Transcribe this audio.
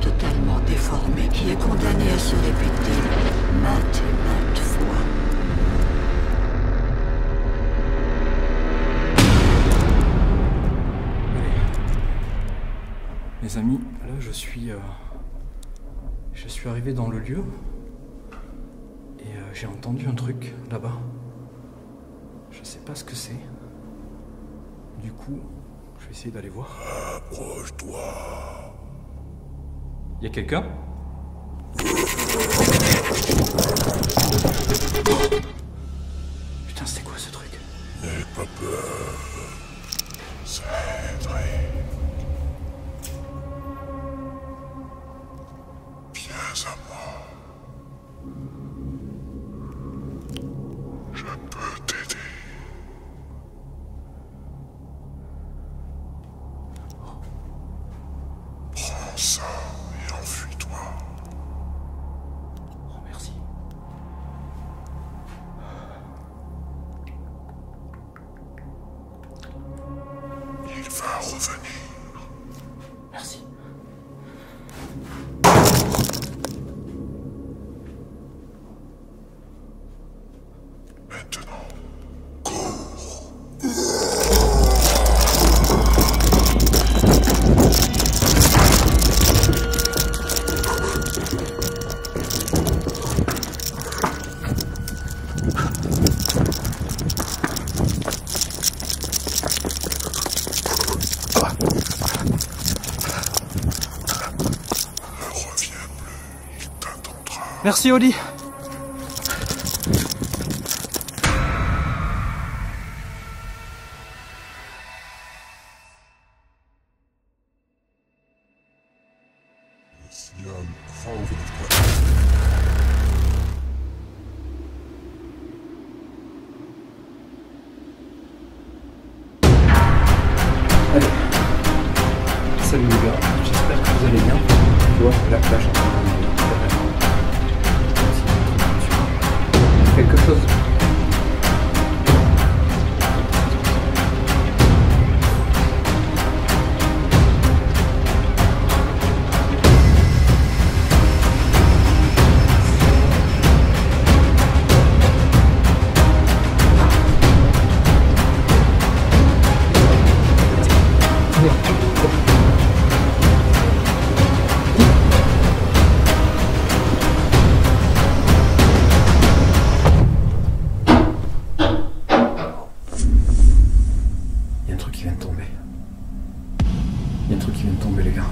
totalement déformée qui est condamnée à se répéter maintes et maintes fois. Les amis, là je suis. euh, je suis arrivé dans le lieu. Et euh, j'ai entendu un truc là-bas. Je sais pas ce que c'est. Du coup, je vais essayer d'aller voir. Approche-toi. Y a quelqu'un? Putain, c'était quoi ce truc? N'aie pas peur. Cédric. Viens à moi. Je peux t'aider. Prends ça et enfuis-toi. Oh, merci. Il va revenir. Merci. Merci, Oli. Salut les gars, j'espère que vous allez bien. Tu vois, là, là, Il y a un truc qui vient de tomber. Il y a un truc qui vient de tomber, les gars.